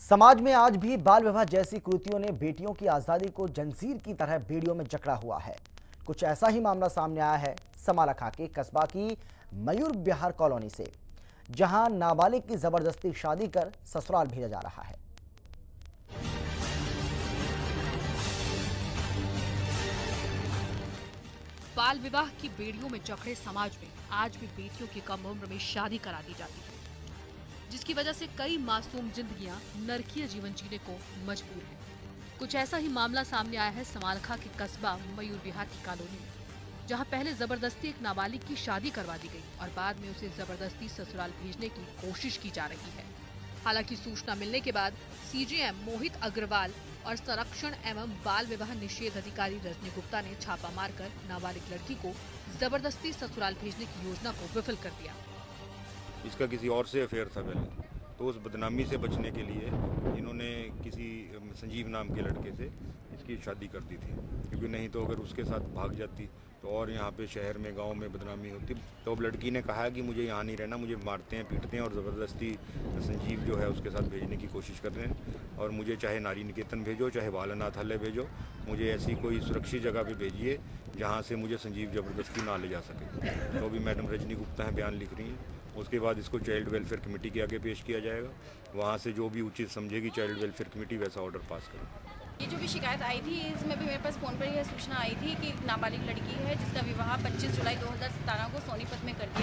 समाज में आज भी बाल विवाह जैसी कृतियों ने बेटियों की आज़ादी को जंजीर की तरह बेड़ियों में जकड़ा हुआ है। कुछ ऐसा ही मामला सामने आया है समालखा के कस्बा की मयूर बिहार कॉलोनी से, जहाँ नाबालिग की ज़बरदस्ती शादी कर ससुराल भेजा जा रहा है। बाल विवाह की बेड़ियों में जकड़े समाज में आज भी बेटियों की कम उम्र में शादी करा दी जाती है। जिसकी वजह से कई मासूम जिंदगियाँ नरकीय जीवन जीने को मजबूर हैं। कुछ ऐसा ही मामला सामने आया है समालखा के कस्बा मयूर विहार की कॉलोनी में, जहाँ पहले ज़बरदस्ती एक नाबालिग की शादी करवा दी गई और बाद में उसे ज़बरदस्ती ससुराल भेजने की कोशिश की जा रही है हालाँकि सूचना मिलने के बाद सीजेएम मोहित अग्रवाल और संरक्षण एवं बाल विवाह निषेध अधिकारी रजनी गुप्ता ने छापा मारकर नाबालिग लड़की को ज़बरदस्ती ससुराल भेजने की योजना को विफल कर दिया इसका किसी और से अफेयर था पहले। तो उस बदनामी से बचने के लिए इन्होंने किसी संजीव नाम के लड़के से इसकी शादी कर दी थी। क्योंकि नहीं तो अगर उसके साथ भाग जाती तो और यहाँ पे शहर में, गाँव में बदनामी होती। तो अब लड़की ने कहा कि मुझे यहाँ नहीं रहना, मुझे मारते हैं, पीटते हैं और ज़बरदस्ती संजीव जो है उसके साथ भेजने की कोशिश कर रहे हैं। और मुझे चाहे नारी निकेतन भेजो, चाहे बालनाथालय भेजो, मुझे ऐसी कोई सुरक्षित जगह पर भेजिए जहाँ से मुझे संजीव ज़बरदस्ती ना ले जा सके। तो अभी मैडम रजनी गुप्ता हैं, बयान लिख रही हैं। उसके बाद इसको चाइल्ड वेलफेयर कमेटी के आगे पेश किया जाएगा। वहाँ से जो भी उचित समझेगी चाइल्ड वेलफेयर कमेटी वैसा ऑर्डर पास करें ये जो भी शिकायत आई थी, इसमें भी मेरे पास फ़ोन पर यह सूचना आई थी कि नाबालिग लड़की है, जिसका विवाह 25 जुलाई 2017 को सोनीपत में कर दिया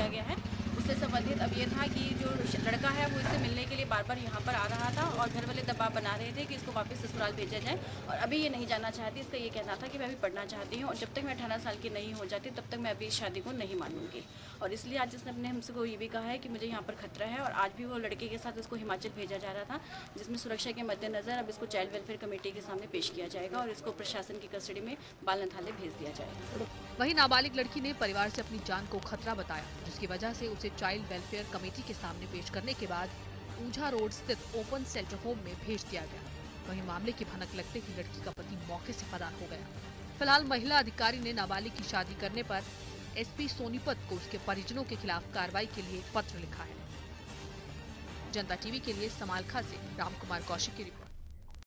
संबंधित अब ये था कि जो लड़का है वो इससे मिलने के लिए बार बार यहाँ पर आ रहा था और घर वाले दबाव बना रहे थे कि इसको वापस ससुराल भेजा जाए। और अभी ये नहीं जाना चाहती, इसका ये कहना था कि मैं अभी पढ़ना चाहती हूँ और जब तक मैं अठारह साल की नहीं हो जाती तब तक मैं अभी इस शादी को नहीं मानूँगी। और इसलिए आज इसने अपने हमसे को ये भी कहा है कि मुझे यहाँ पर खतरा है और आज भी वो लड़के के साथ उसको हिमाचल भेजा जा रहा था, जिसमें सुरक्षा के मद्देनज़र अब इसको चाइल्ड वेलफेयर कमेटी के सामने पेश किया जाएगा और इसको प्रशासन की कस्टडी में बाल नथाले भेज दिया जाएगा। वही नाबालिग लड़की ने परिवार से अपनी जान को खतरा बताया, जिसकी वजह से उसे चाइल्ड वेलफेयर कमेटी के सामने पेश करने के बाद ऊझा रोड स्थित ओपन सेल्टर होम में भेज दिया गया। वहीं मामले की भनक लगते ही लड़की का पति मौके से फरार हो गया। फ़िलहाल महिला अधिकारी ने नाबालिग की शादी करने पर एसपी सोनीपत को उसके परिजनों के खिलाफ कार्रवाई के लिए पत्र लिखा है। जनता टीवी के लिए समालखा से रामकुमार कौशिक की रिपोर्ट।